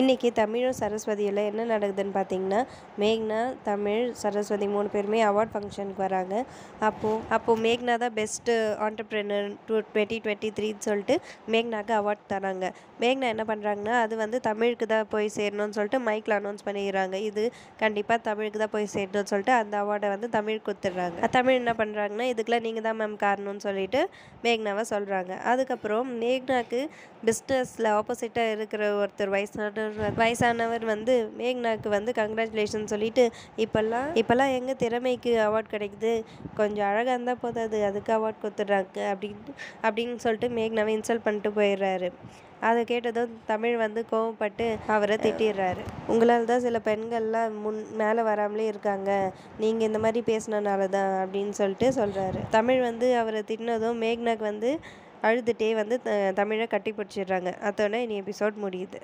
இன்றைக்கி தமிழும் சரஸ்வதியில் என்ன நடக்குதுன்னு பார்த்தீங்கன்னா மேக்னா தமிழ் சரஸ்வதி மூணு பேருமே அவார்ட் ஃபங்க்ஷனுக்கு வராங்க. அப்போது அப்போது மேக்னா தான் best entrepreneur two twenty twenty த்ரீன்னு சொல்லிட்டு மேக்னாக்கு அவார்ட் தராங்க. மேக்னா என்ன பண்ணுறாங்கன்னா அது வந்து தமிழுக்கு தான் போய் சேரணும்னு சொல்லிட்டு மைக்கில் அனௌன்ஸ் பண்ணிடுறாங்க இது கண்டிப்பாக தமிழுக்கு தான் போய் சேரணும்னு சொல்லிட்டு அந்த அவார்டை வந்து தமிழ் கொடுத்துட்றாங்க. தமிழ் என்ன பண்ணுறாங்கன்னா இதுக்கெலாம் நீங்கள் தான் மேம் காரணம்னு சொல்லிட்டு மேக்னாவை சொல்கிறாங்க அதுக்கப்புறம் மேக்னாக்கு பிஸ்னஸில் ஆப்போசிட்டாக இருக்கிற ஒருத்தர் வயசான வயசானவர் வந்து மேக்னாக்கு வந்து கங்க்ராச்சுலேஷன் சொல்லிட்டு இப்போல்லாம் இப்போல்லாம் எங்கள் திறமைக்கு அவார்ட் கிடைக்குது? கொஞ்சம் அழகாக இருந்தால் போதாது அதுக்கு அவார்ட் கொடுத்துட்றாங்க அப்படின்னு அப்படின்னு சொல்லிட்டு மேக்னாவை இன்சல்ட் பண்ணிட்டு போயிடுறாரு. அதை கேட்டதும் தமிழ் வந்து கோவப்பட்டு அவரை திட்டிடுறாரு. உங்களால் தான் சில பெண்கள்லாம் முன் மேலே வராமலே இருக்காங்க. நீங்கள் இந்த மாதிரி பேசினனால தான் அப்படின்னு சொல்லிட்டு சொல்கிறாரு தமிழ் வந்து அவரை திட்டினதும் மேக்னாக்கு வந்து அழுதுகிட்டே வந்து த- தமிழை கட்டி பிடிச்சிடுறாங்க அதோட இனி எபிசோட் முடியுது.